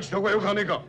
来た方がよかねえか。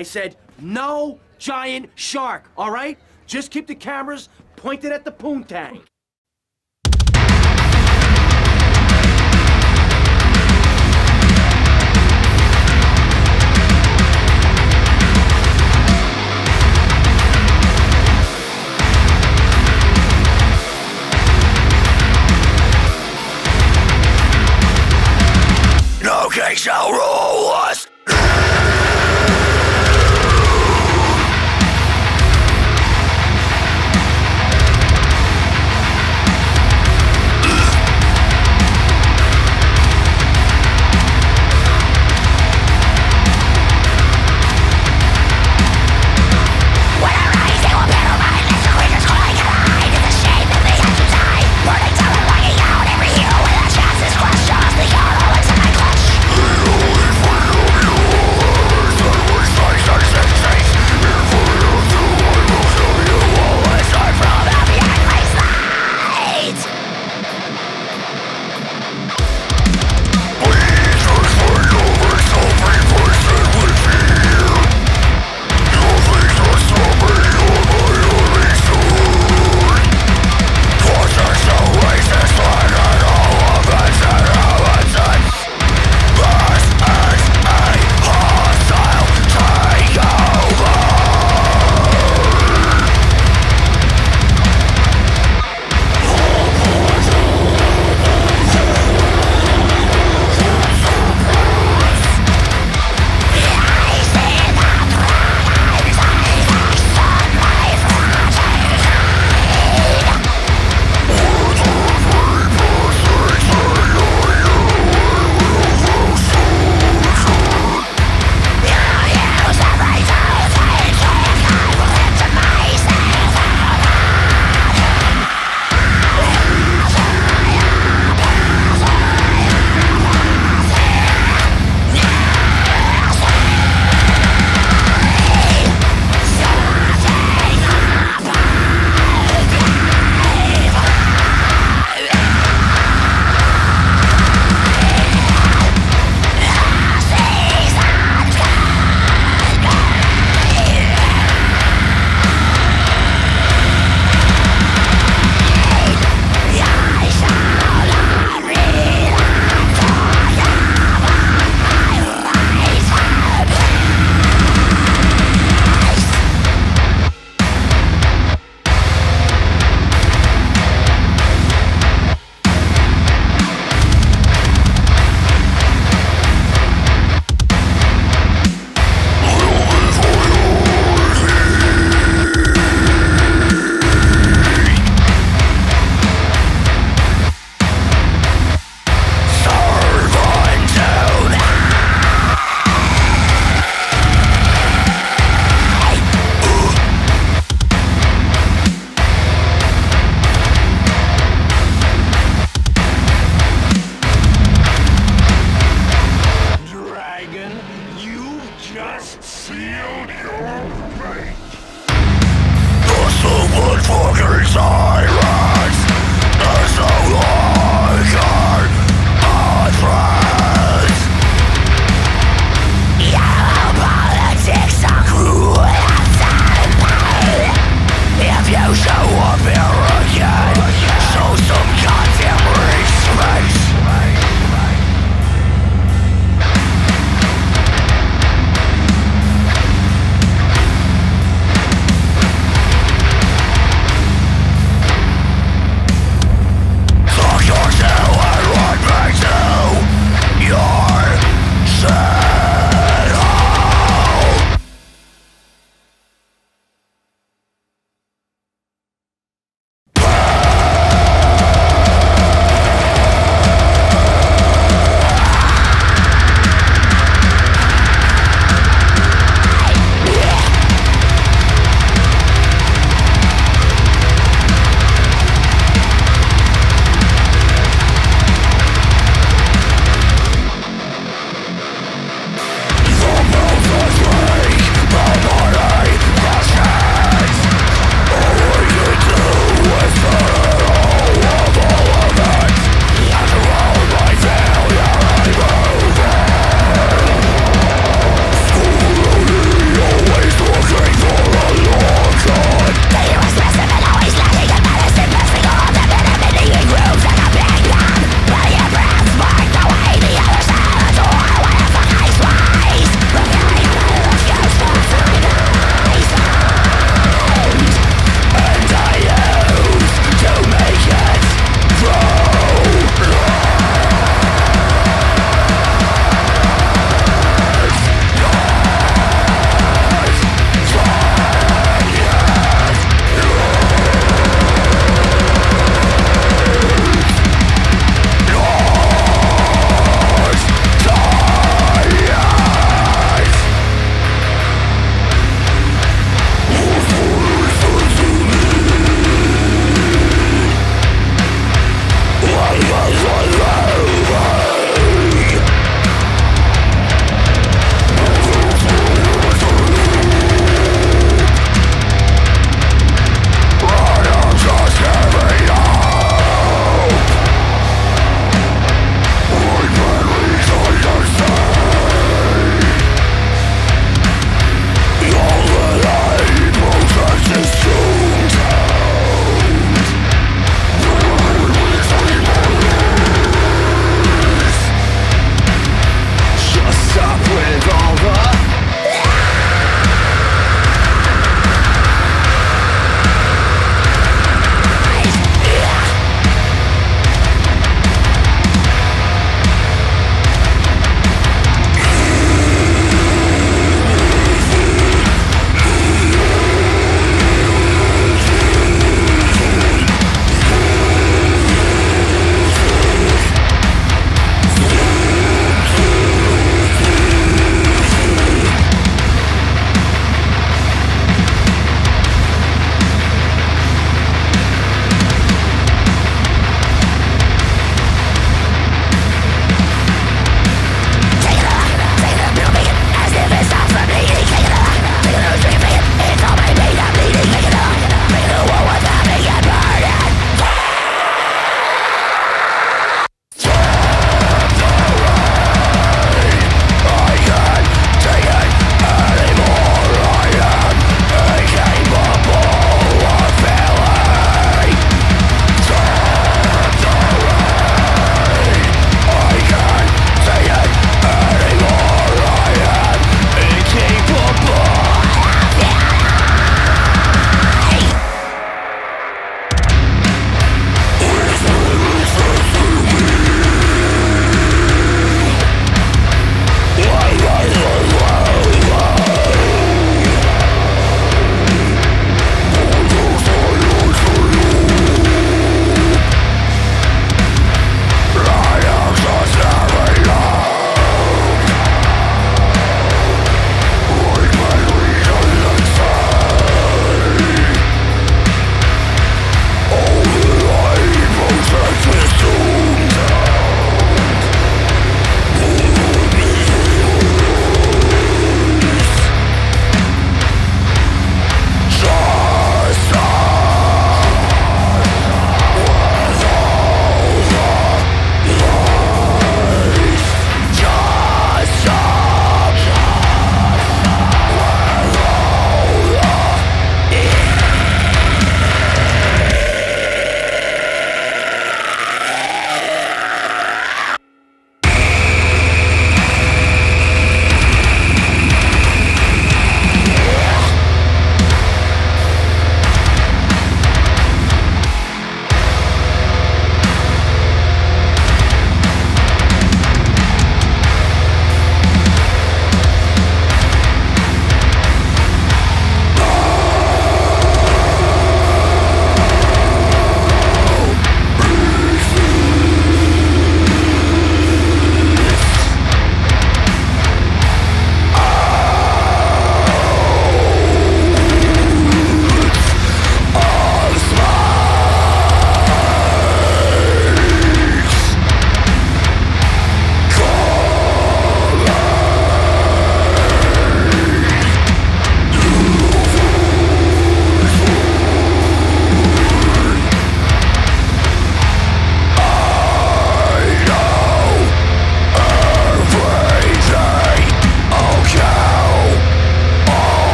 I said, no giant shark, all right? Just keep the cameras pointed at the poontang. Okay, shall rule us!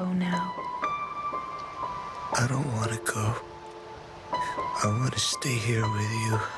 Oh, go now. I don't want to go. I want to stay here with you.